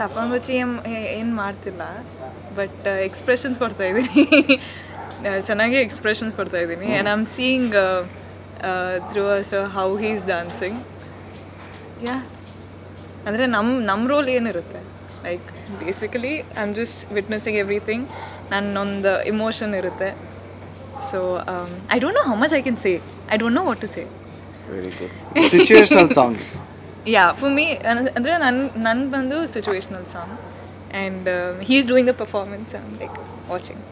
ತಪಂಗುಚಿ ಏನ್ ಏನು ಮಾಡ್ತಿಲ್ಲ ಬಟ್ ಎಕ್ಸ್ಪ್ರೆಷನ್ಸ್ ಕೊಡ್ತಾ ಇದ್ದೀನಿ. ಚೆನ್ನಾಗಿ ಎಕ್ಸ್ಪ್ರೆಷನ್ಸ್ ಕೊಡ್ತಾ ಇದ್ದೀನಿ. And I am seeing through us how he is dancing yeah ಅಂದರೆ ನಮ್ಮ ನಮ್ಮ ರೋಲ್ ಏನಿರುತ್ತೆ? Like basically I am just witnessing everything ನನ್ನೊಂದು ಇಮೋಷನ್ ಇರುತ್ತೆ. So I don't know how much I can say I don't know what to say very good situational song yeah for me ಅಂದರೆ ನನ್ನ ನನ್ನ ಬಂದು situational song and he is doing the performance I like watching